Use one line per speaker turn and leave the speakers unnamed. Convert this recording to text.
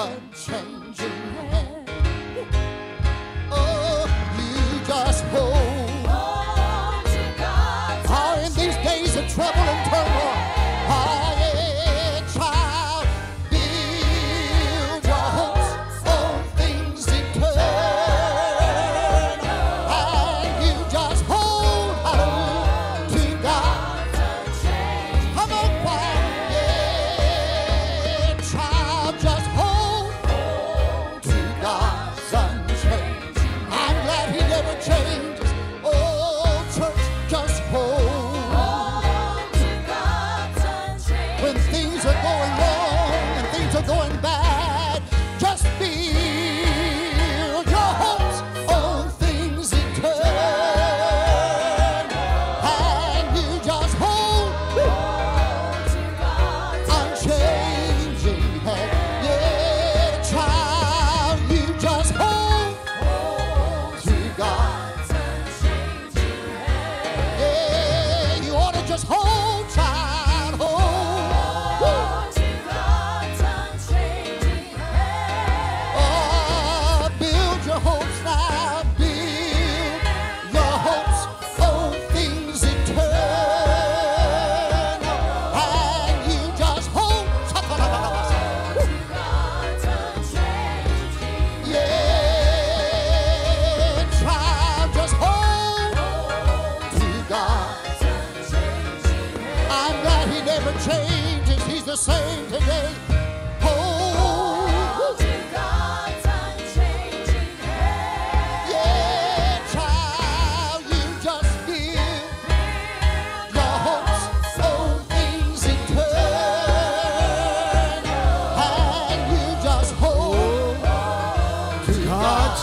成全君。going back. changes, he's the same today. Oh, to God's unchanging hand. Child, you just give your hopes turn. And you just hold to
God's